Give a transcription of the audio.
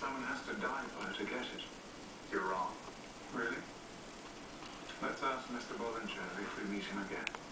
someone has to die for her to get it. You're wrong. Really? Let's ask Mr. Bollinger if we meet him again.